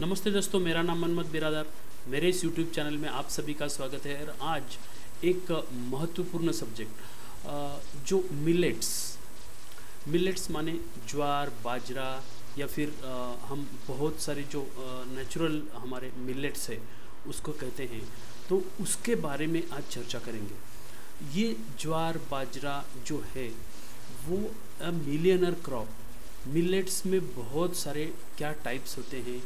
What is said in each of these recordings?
नमस्ते दोस्तों, मेरा नाम मनमत बिरादर। मेरे इस यूट्यूब चैनल में आप सभी का स्वागत है और आज एक महत्वपूर्ण सब्जेक्ट जो मिलेट्स मिलेट्स माने ज्वार, बाजरा या फिर हम बहुत सारे जो नेचुरल हमारे मिलेट्स है, उसको कहते हैं। तो उसके बारे में आज चर्चा करेंगे। ये ज्वार, बाजरा जो है, वो मिलियनर क्रॉप मिलेट्स में बहुत सारे क्या टाइप्स होते हैं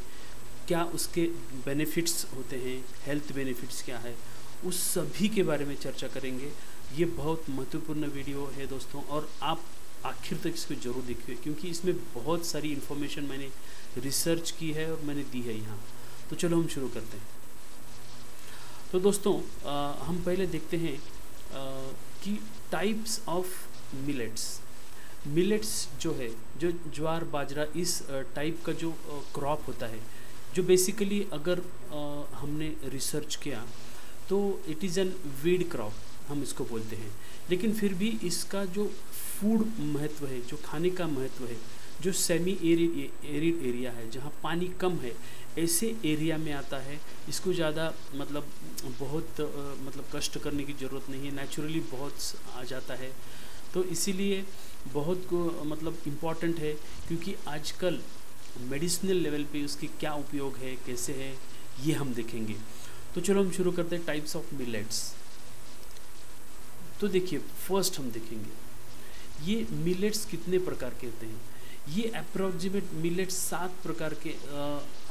क्या उसके बेनिफिट्स होते हैं? हेल्थ बेनिफिट्स क्या है? उस सभी के बारे में चर्चा करेंगे। ये बहुत महत्वपूर्ण वीडियो है दोस्तों और आप आखिर तक इसको ज़रूर देखिए क्योंकि इसमें बहुत सारी इन्फॉर्मेशन मैंने रिसर्च की है और मैंने दी है यहाँ। तो चलो हम शुरू करते हैं। तो दोस्तों आ, हम पहले देखते हैं आ, कि टाइप्स ऑफ़ मिलेट्स मिलेट्स जो है जो ज्वार बाजरा इस टाइप का जो क्रॉप होता है जो बेसिकली अगर आ, हमने रिसर्च किया तो it is an weed crop हम इसको बोलते हैं। लेकिन फिर भी इसका जो फ़ूड महत्व है जो खाने का महत्व है जो सेमी एरिड एरिड एरिया है जहाँ पानी कम है ऐसे एरिया में आता है। इसको ज़्यादा मतलब बहुत मतलब कष्ट करने की ज़रूरत नहीं है नेचुरली बहुत आ जाता है। तो इसीलिए बहुत को मतलब इंपॉर्टेंट है क्योंकि आजकल मेडिसिनल लेवल पे उसके क्या उपयोग है, कैसे है, ये हम देखेंगे। तो चलो हम शुरू करते हैं टाइप्स ऑफ़ मिलेट्स तो देखिए फ़र्स्ट हम देखेंगे। ये मिलेट्स कितने प्रकार के होते हैं? ये अप्रोक्सीमेट मिलेट्स सात प्रकार के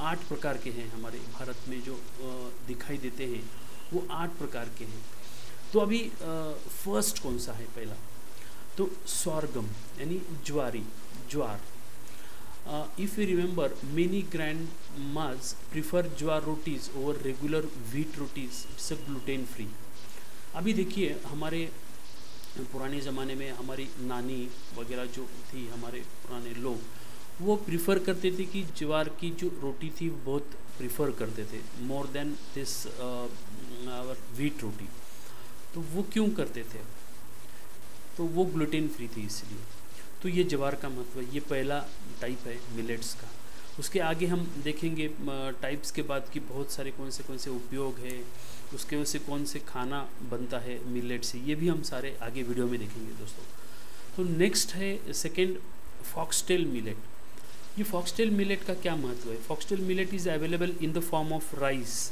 आठ प्रकार के हैं हमारे भारत में जो दिखाई देते हैं। वो आठ प्रकार के हैं। तो अभी फ़र्स्ट कौन सा है पहला? तो स्वर्गम यानी ज्वारी, ज्वार। If you remember many grandmas prefer jowar rotis over regular wheat rotis it's a gluten free अभी देखिए, हमारे पुराने ज़माने में हमारी नानी वगैरह जो थी, हमारे पुराने लोग, वो प्रिफ़र करते थे कि ज्वार की जो रोटी थी, बहुत प्रिफ़र करते थे more than this our wheat roti. तो वो क्यों करते थे? तो वो ग्लूटेन फ्री थी इसलिए। तो ये जवार का है, ये पहला टाइप है मिलेट्स का। उसके आगे हम देखेंगे टाइप्स के बाद कि बहुत सारे कौन से कौन से उपयोग है, उसके वजह से कौन से खाना बनता है मिलेट से, ये भी हम सारे आगे वीडियो में देखेंगे दोस्तों। तो नेक्स्ट है सेकेंड फॉक्सटेल मिलेट ये फॉक्सटेल मिलेट का क्या महत्व है? Foxtail millet is available in the form of rice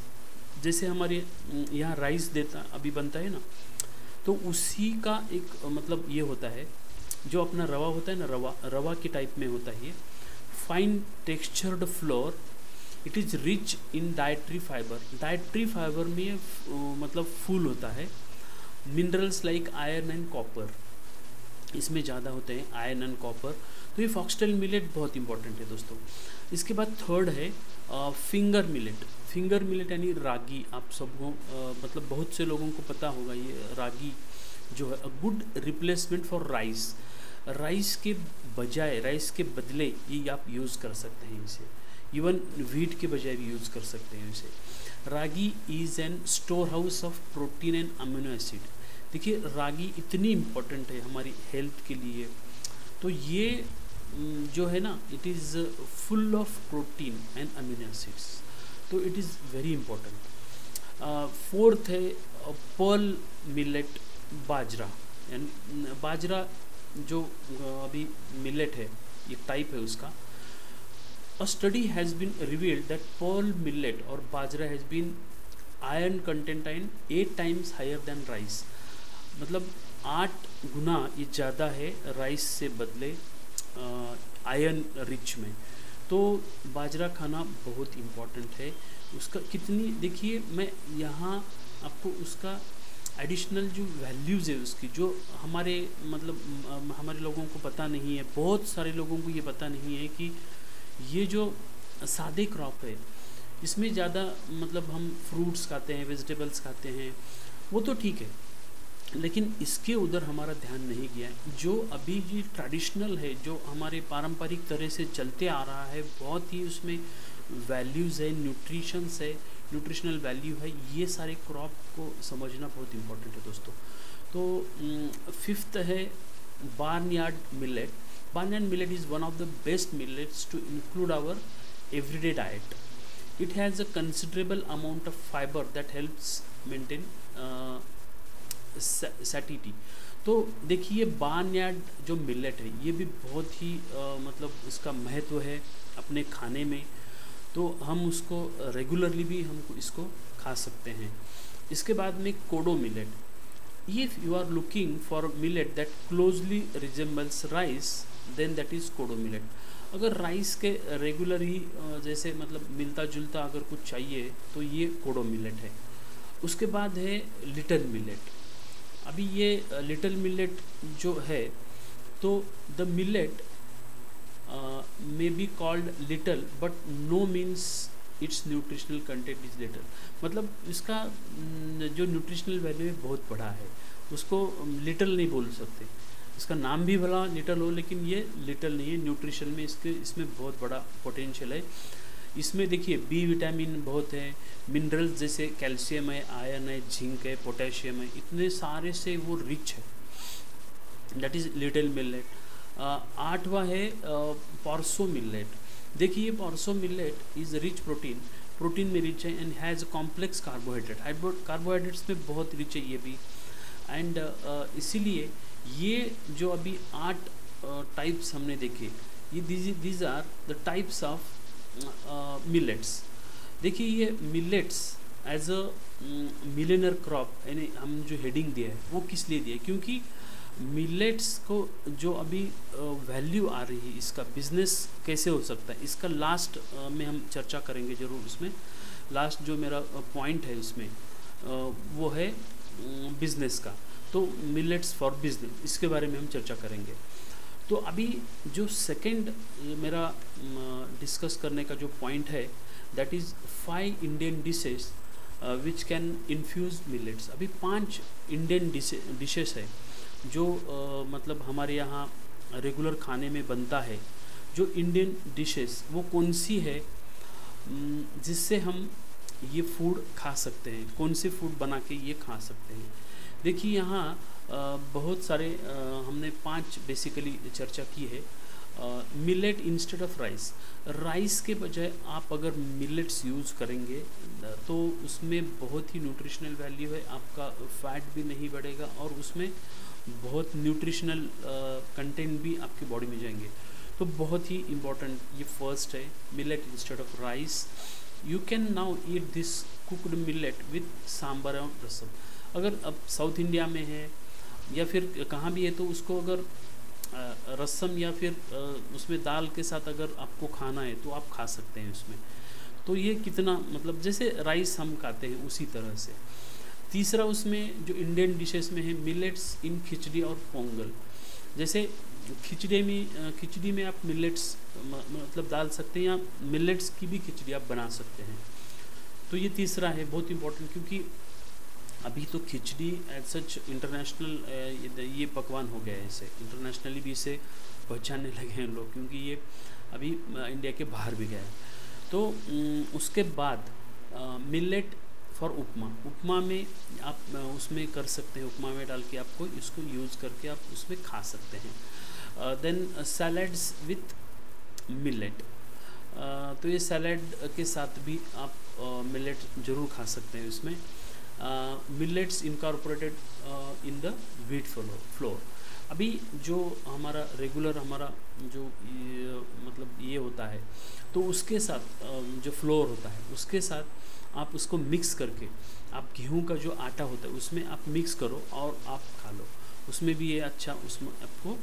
जैसे हमारे यहाँ राइस देता, अभी बनता है ना तो उसी का एक मतलब ये होता है जो अपना रवा होता है ना, रवा रवा के टाइप में होता है ये fine textured flour it is rich in dietary fibre dietary fibre में ये मतलब फूल होता है। Minerals like iron and copper इसमें ज़्यादा होते हैं आयरन एंड कॉपर तो ये फॉक्सटेल मिलेट बहुत इंपॉर्टेंट है दोस्तों। इसके बाद थर्ड है फिंगर मिलेट फिंगर मिलेट यानी रागी। आप सबको मतलब बहुत से लोगों को पता होगा ये रागी। जो है a good replacement for rice rice के बजाय राइस के बदले ये आप यूज़ कर सकते हैं इसे। इवन वीट के बजाय भी यूज़ कर सकते हैं इसे। Ragi is an storehouse of protein and amino acid देखिए, रागी इतनी इम्पोर्टेंट है हमारी हेल्थ के लिए। तो ये जो है ना it is full of protein and amino acids तो it is very important fourth है पर्ल मिलेट बाजरा। एंड बाजरा जो अभी मिलेट है, ये टाइप है उसका। A study has been revealed that pearl millet और bajra has been iron content in eight times higher than rice मतलब आठ गुना ये ज़्यादा है राइस से बदले आयरन रिच में। तो बाजरा खाना बहुत इंपॉर्टेंट है। उसका कितनी, देखिए, मैं यहाँ आपको उसका एडिशनल जो वैल्यूज़ है उसकी, जो हमारे मतलब हमारे लोगों को पता नहीं है, बहुत सारे लोगों को ये पता नहीं है कि ये जो सादे क्रॉप है, इसमें ज़्यादा मतलब हम फ्रूट्स खाते हैं वेजिटेबल्स खाते हैं, वो तो ठीक है, लेकिन इसके उधर हमारा ध्यान नहीं गया जो अभी ये ट्रेडिशनल है, जो हमारे पारंपरिक तरह से चलते आ रहा है, बहुत ही उसमें वैल्यूज़ है न्यूट्रिशंस है न्यूट्रिशनल वैल्यू है ये सारे क्रॉप को समझना बहुत इम्पोर्टेंट है दोस्तों। तो फिफ्थ है barnyard millet barnyard millet is one of the best millets to include our everyday diet has a considerable amount of fiber that helps maintain uh, satiety. तो देखिए बार्नयार्ड जो मिलेट है ये भी बहुत ही आ, मतलब इसका महत्व है अपने खाने में। तो हम उसको रेगुलरली भी हम इसको खा सकते हैं। इसके बाद में kodo millet if you are looking for millet that closely resembles rice then that is kodo millet अगर राइस के रेगुलर ही जैसे मतलब मिलता जुलता अगर कुछ चाहिए तो ये कोडो मिलेट है। उसके बाद है लिटल मिलेट अभी ये लिटल मिलेट जो है तो the millet may be called little but no means its nutritional content is little मतलब इसका जो न्यूट्रिशनल वैल्यू है, बहुत बड़ा है। उसको लिटल नहीं बोल सकते। इसका नाम भी भला लिटल हो, लेकिन ये लिटल नहीं है। न्यूट्रिशन में इसके, इसमें बहुत बड़ा पोटेंशियल है। इसमें देखिए बी विटामिन बहुत है मिनरल्स जैसे कैल्शियम है आयरन है जिंक है पोटेशियम है, इतने सारे से वो रिच है। दैट इज़ लिटिल मिलेट आठवा है पॉर्सो मिलेट देखिए proso millet is rich protein protein में रिच है and has complex carbohydrate carbohydrates में बहुत रिच है ये भी. एंड uh, इसीलिए ये जो अभी आठ टाइप्स हमने देखे ये these are the types of millets देखिए ये millets as a millennial crop यानी हम जो हेडिंग दिया है वो किस लिए दिया क्योंकि मिलेट्स को जो अभी वैल्यू आ रही है, इसका बिज़नेस कैसे हो सकता है? इसका लास्ट में हम चर्चा करेंगे ज़रूर उसमें। लास्ट जो मेरा पॉइंट है उसमें वो है बिज़नेस का। तो मिलेट्स फॉर बिज़नेस इसके बारे में हम चर्चा करेंगे। तो अभी जो सेकंड मेरा डिस्कस करने का जो पॉइंट है that is five Indian dishes which can infuse millets अभी पाँच इंडियन डिशेस है। जो uh, मतलब हमारे यहाँ रेगुलर खाने में बनता है जो इंडियन डिशेस वो कौन सी है जिससे हम ये फ़ूड खा सकते हैं कौन से फ़ूड बना के ये खा सकते हैं। देखिए यहाँ बहुत सारे आ, हमने पाँच बेसिकली चर्चा की है। Millet instead of rice rice के बजाय आप अगर मिलेट्स यूज़ करेंगे तो उसमें बहुत ही न्यूट्रिशनल वैल्यू है, आपका फैट भी नहीं बढ़ेगा और उसमें बहुत न्यूट्रिशनल कंटेंट भी आपकी बॉडी में जाएँगे। तो बहुत ही इंपॉर्टेंट ये फ़र्स्ट है millet instead of rice you can now eat this cooked millet with sambar और रसम अगर अब साउथ इंडिया में है या फिर कहाँ भी है तो उसको अगर रसम या फिर उसमें दाल के साथ अगर आपको खाना है तो आप खा सकते हैं उसमें। तो ये कितना मतलब जैसे राइस हम खाते हैं उसी तरह से। तीसरा उसमें जो इंडियन डिशेस में है मिलेट्स इन खिचड़ी और पोंगल जैसे खिचड़ी में खिचड़ी में आप मिलेट्स मतलब डाल सकते हैं या मिलेट्स की भी खिचड़ी आप बना सकते हैं। तो ये तीसरा है, बहुत इम्पोर्टेंट क्योंकि अभी तो खिचड़ी एज सच इंटरनेशनल ये पकवान हो गया है इसे। इंटरनेशनली भी इसे पहचानने लगे हैं लोग, क्योंकि ये अभी इंडिया के बाहर भी गया है। तो उसके बाद मिलेट फॉर उपमा। उपमा में आप उसमें कर सकते हैं, उपमा में डाल के आपको इसको यूज़ करके आप उसमें खा सकते हैं। देन सैलड्स विथ मिलेट तो ये सैलड के साथ भी आप मिलेट ज़रूर खा सकते हैं इसमें। Millets incorporated in the wheat flour flour अभी जो हमारा रेगुलर हमारा जो मतलब ये होता है तो उसके साथ uh, जो फ्लोर होता है उसके साथ आप उसको मिक्स करके आप गेहूँ का जो आटा होता है उसमें आप मिक्स करो और आप खा लो। उसमें भी ये अच्छा उसमें आपको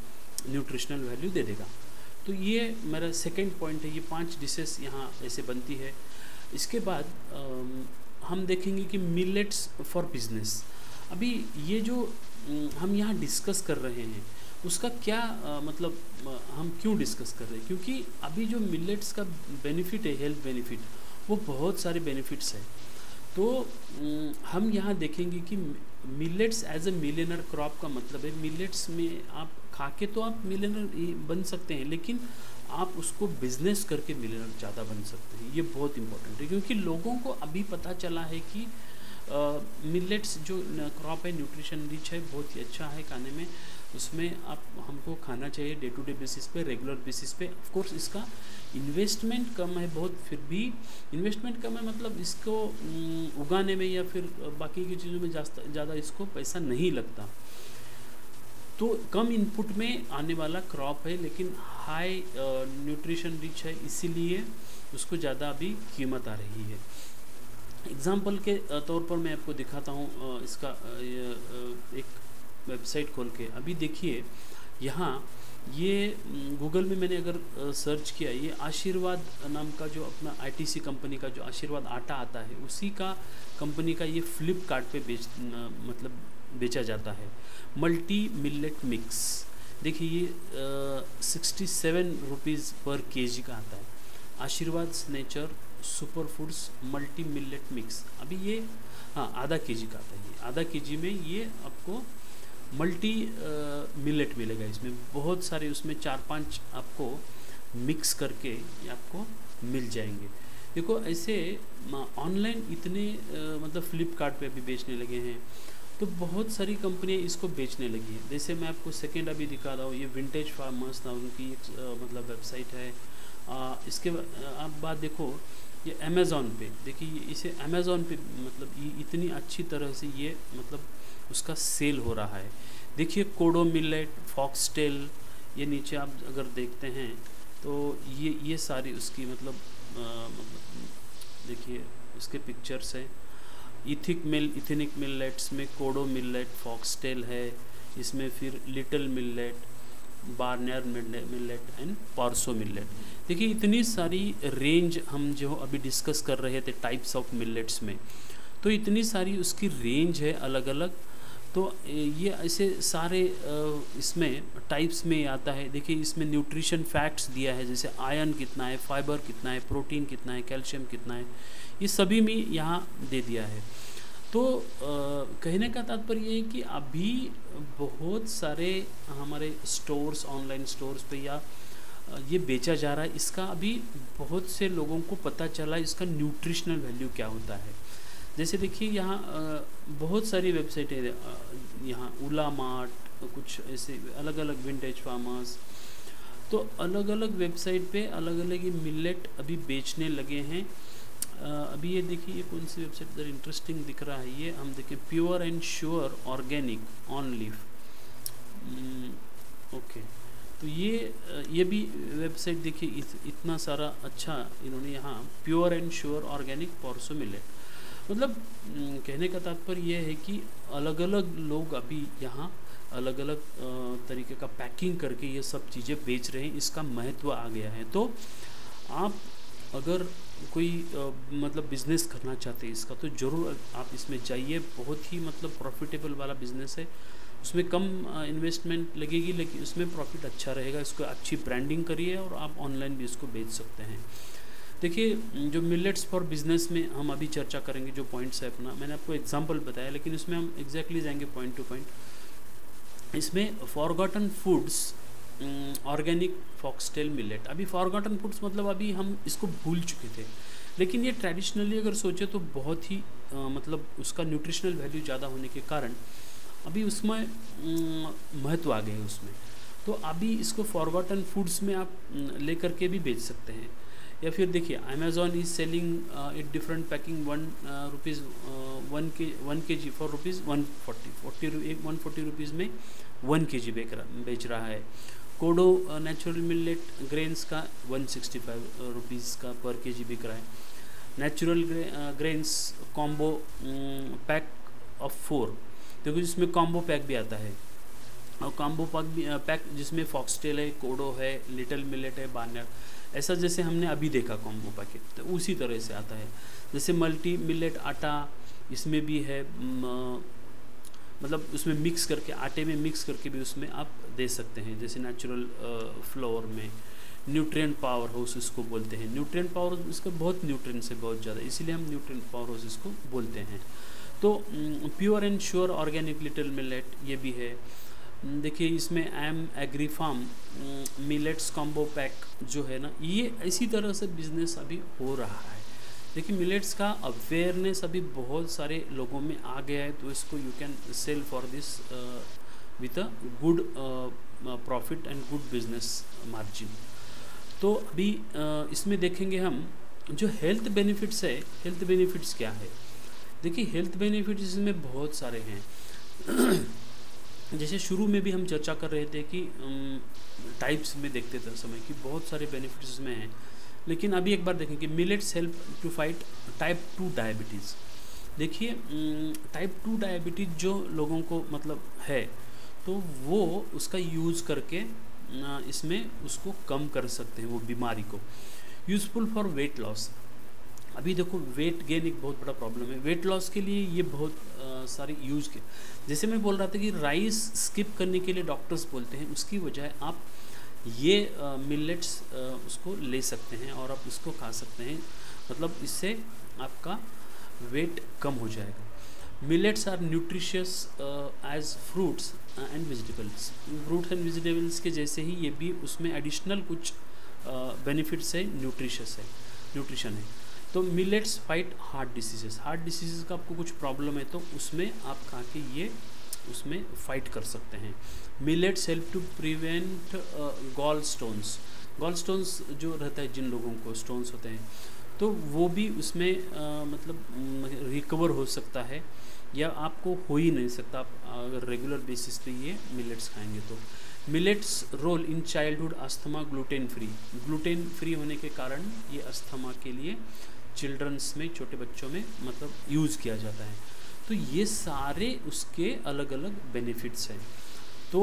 न्यूट्रिशनल वैल्यू दे देगा। तो ये मेरा सेकेंड पॉइंट है ये पाँच डिशेस यहाँ ऐसे बनती है। इसके बाद हम देखेंगे कि मिलेट्स फॉर बिज़नेस अभी ये जो हम यहाँ डिस्कस कर रहे हैं उसका क्या आ, मतलब आ, हम क्यों डिस्कस कर रहे हैं? क्योंकि अभी जो मिलेट्स का बेनिफिट है हेल्थ बेनिफिट वो बहुत सारे बेनिफिट्स है। तो हम यहाँ देखेंगे कि millets as a millennial crop का मतलब है। मिलेट्स में आप खा के तो आप मिलेनर बन सकते हैं लेकिन आप उसको बिज़नेस करके मिलियनर ज़्यादा बन सकते हैं। ये बहुत इंपॉर्टेंट है, क्योंकि लोगों को अभी पता चला है कि मिलेट्स जो क्रॉप है न्यूट्रिशन रिच है, बहुत ही अच्छा है खाने में। उसमें आप, हमको खाना चाहिए डे टू डे बेसिस पे रेगुलर बेसिस पे। ऑफ़ कोर्स इसका इन्वेस्टमेंट कम है बहुत, फिर भी इन्वेस्टमेंट कम है मतलब इसको उगाने में या फिर बाकी की चीज़ों में ज़्यादा इसको पैसा नहीं लगता। तो कम इनपुट में आने वाला क्रॉप है, लेकिन हाई न्यूट्रिशन रिच है, इसीलिए उसको ज़्यादा अभी कीमत आ रही है। एग्ज़ाम्पल के तौर पर मैं आपको दिखाता हूँ इसका एक वेबसाइट खोल के। अभी देखिए, यहाँ ये गूगल में मैंने अगर सर्च किया, ये आशीर्वाद नाम का जो अपना आईटीसी कंपनी का जो आशीर्वाद आटा आता है, उसी का कंपनी का ये फ्लिपकार्ट बेच मतलब बेचा जाता है। Multi millet mix. देखिए ये sixty seven rupees per KG का आता है। Aashirvaad nature superfoods multi millet mix. अभी ये हाँ आधा के जी का आता है ये। आधा के जी में ये आपको मल्टी मिलेट मिलेगा इसमें। बहुत सारे उसमें चार पाँच आपको मिक्स करके आपको मिल जाएँगे। देखो ऐसे ऑनलाइन इतने आ, मतलब फ्लिपकार्ट पे अभी बेचने लगे हैं। तो बहुत सारी कंपनियाँ इसको बेचने लगी हैं। जैसे मैं आपको सेकेंड अभी दिखा रहा हूँ ये विंटेज फार्मर्स था उनकी एक मतलब वेबसाइट है। आ, इसके आप बात देखो ये अमेज़ोन पे देखिए इसे अमेज़ोन पे मतलब ये इतनी अच्छी तरह से ये मतलब उसका सेल हो रहा है। देखिए कोडो मिलेट फॉक्सटेल ये नीचे आप अगर देखते हैं तो ये ये सारी उसकी मतलब मतलब देखिए उसके पिक्चर्स हैं। इथिक मिल, इथेनिक मिलेट्स में कोडो मिलेट फॉक्सटेल है, इसमें फिर little millet barnyard millet and proso millet देखिए, इतनी सारी रेंज हम जो अभी डिस्कस कर रहे थे टाइप्स ऑफ़ मिलेट्स में तो इतनी सारी उसकी रेंज है अलग अलग तो ये ऐसे सारे इसमें टाइप्स में आता है। देखिए इसमें न्यूट्रिशन फैक्ट्स दिया है जैसे आयरन कितना है फाइबर कितना है प्रोटीन कितना है कैल्शियम कितना है ये सभी में यहाँ दे दिया है। तो आ, कहने का तात्पर्य ये है कि अभी बहुत सारे हमारे स्टोर्स ऑनलाइन स्टोर्स पे या ये बेचा जा रहा है। इसका अभी बहुत से लोगों को पता चला इसका न्यूट्रिशनल वैल्यू क्या होता है। जैसे देखिए यहाँ बहुत सारी वेबसाइट है यहाँ ओला मार्ट कुछ ऐसे अलग अलग विंटेज फार्मर्स तो अलग अलग वेबसाइट पे अलग अलग ये मिलेट अभी बेचने लगे हैं। अभी ये देखिए ये कौन सी वेबसाइट इधर इंटरेस्टिंग दिख रहा है ये हम देखें pure and sure organic on leaf okay तो ये ये भी वेबसाइट देखिए इत, इतना सारा अच्छा इन्होंने यहाँ pure and sure organic proso millet मतलब कहने का तात्पर्य यह है कि अलग अलग लोग अभी यहाँ अलग अलग तरीके का पैकिंग करके ये सब चीज़ें बेच रहे हैं इसका महत्व आ गया है। तो आप अगर कोई आ, मतलब बिज़नेस करना चाहते हैं इसका तो ज़रूर आप इसमें जाइए। बहुत ही मतलब प्रॉफिटेबल वाला बिज़नेस है। उसमें कम इन्वेस्टमेंट लगेगी लेकिन उसमें प्रॉफिट अच्छा रहेगा। इसको अच्छी ब्रांडिंग करिए और आप ऑनलाइन भी इसको बेच सकते हैं। देखिए जो मिलेट्स फॉर बिज़नेस में हम अभी चर्चा करेंगे जो पॉइंट्स है अपना मैंने आपको एग्जांपल बताया लेकिन इसमें हम एग्जैक्टली जाएँगे पॉइंट टू पॉइंट इसमें forgotten foods organic foxtail millet अभी फॉरगॉटन फूड्स मतलब अभी हम इसको भूल चुके थे। लेकिन ये ट्रेडिशनली अगर सोचे तो बहुत ही आ, मतलब उसका न्यूट्रिशनल वैल्यू ज़्यादा होने के कारण अभी उसमें महत्व आ गए उसमें। तो अभी इसको फॉरगॉटन फूड्स में आप लेकर के भी बेच सकते हैं। या फिर देखिए Amazon is selling it different packing one rupees one K one K G for rupees one forty forty एक वन फोर्टी रुपीज़ में वन के जी बेच रहा बेच रहा है। कोडो नेचुरल मिलेट ग्रेन्स का वन सिक्सटी फाइव रुपीज़ का पर के जी बिक रहा है। Natural grains combo pack of four देखो जिसमें कॉम्बो पैक भी आता है। और कॉम्बो पैक पैक जिसमें फॉक्सटेल है, कोडो है लिटिल मिलेट है बानर ऐसा जैसे हमने अभी देखा कॉम्बो पैकेट तो उसी तरह से आता है। जैसे मल्टी मिलेट आटा, इसमें भी है मतलब उसमें मिक्स करके, आटे में मिक्स करके भी उसमें आप दे सकते हैं। जैसे नेचुरल फ्लोर में न्यूट्रिएंट पावर हाउस इसको बोलते हैं। न्यूट्रिएंट पावर इसका बहुत न्यूट्रिएंट्स है, बहुत ज़्यादा, इसीलिए हम न्यूट्रिएंट पावर हाउस इसको बोलते हैं। तो pure and sure organic little millet ये भी है। देखिए इसमें M agri farm millets combo pack जो है ना ये इसी तरह से बिज़नेस अभी हो रहा है। देखिए मिलेट्स का अवेयरनेस अभी बहुत सारे लोगों में आ गया है तो इसको you can sell for this with a good profit and good business margin तो अभी uh, इसमें देखेंगे हम जो हेल्थ बेनिफिट्स है हेल्थ बेनिफिट्स क्या है? देखिए हेल्थ बेनिफिट्स इसमें बहुत सारे हैं। जैसे शुरू में भी हम चर्चा कर रहे थे कि टाइप्स में देखते थे समय कि बहुत सारे बेनिफिट्स इसमें हैं। लेकिन अभी एक बार देखें कि millets help to fight type two diabetes देखिए टाइप टू डायबिटीज़ जो लोगों को मतलब है तो वो उसका यूज़ करके इसमें उसको कम कर सकते हैं, वो बीमारी को। यूज़फुल फॉर वेट लॉस अभी देखो वेट गेन एक बहुत बड़ा प्रॉब्लम है। वेट लॉस के लिए ये बहुत आ, सारी यूज़ के। जैसे मैं बोल रहा था कि राइस स्किप करने के लिए डॉक्टर्स बोलते हैं उसकी वजह आप ये मिलेट्स उसको ले सकते हैं और आप उसको खा सकते हैं। मतलब इससे आपका वेट कम हो जाएगा। Millets are nutritious as fruits and vegetables fruits and vegetables के जैसे ही ये भी उसमें एडिशनल कुछ बेनिफिट्स है न्यूट्रिशियस है न्यूट्रिशन है। तो millets fight heart diseases heart diseases का आपको कुछ प्रॉब्लम है तो उसमें आप खा के ये उसमें फाइट कर सकते हैं। Millets help to prevent gallstones gallstones जो रहता है जिन लोगों को स्टोन्स होते हैं तो वो भी उसमें आ, मतलब रिकवर हो सकता है या आपको हो ही नहीं सकता। आप अगर रेगुलर बेसिस पे ये मिलेट्स खाएँगे तो। Millets role in childhood asthma gluten free gluten free होने के कारण ये अस्थमा के लिए चिल्ड्रंस में, छोटे बच्चों में मतलब यूज़ किया जाता है। तो ये सारे उसके अलग अलग बेनिफिट्स हैं। तो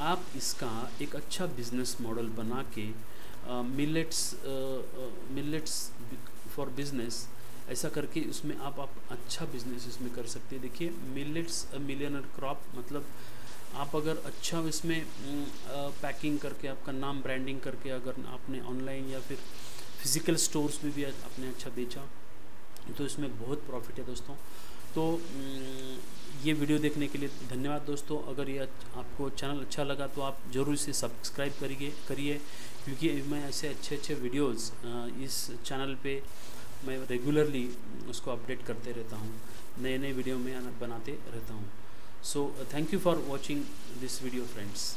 आप इसका एक अच्छा बिज़नेस मॉडल बना के मिलेट्स मिलेट्स फॉर बिज़नेस ऐसा करके उसमें आप आप अच्छा बिज़नेस इसमें कर सकते हैं। देखिए मिलेट्स मिलियनर क्रॉप मतलब आप अगर अच्छा इसमें पैकिंग करके, आपका नाम ब्रांडिंग करके अगर आपने ऑनलाइन या फिर फ़िज़िकल स्टोर्स में भी आपने अच्छा बेचा तो इसमें बहुत प्रॉफिट है दोस्तों। तो ये वीडियो देखने के लिए धन्यवाद दोस्तों। अगर ये आपको चैनल अच्छा लगा तो आप ज़रूर इसे सब्सक्राइब करिए करिए, क्योंकि मैं ऐसे अच्छे अच्छे वीडियोस इस चैनल पे मैं रेगुलरली उसको अपडेट करते रहता हूँ नए नए वीडियो में बनाते रहता हूँ। So thank you for watching this video friends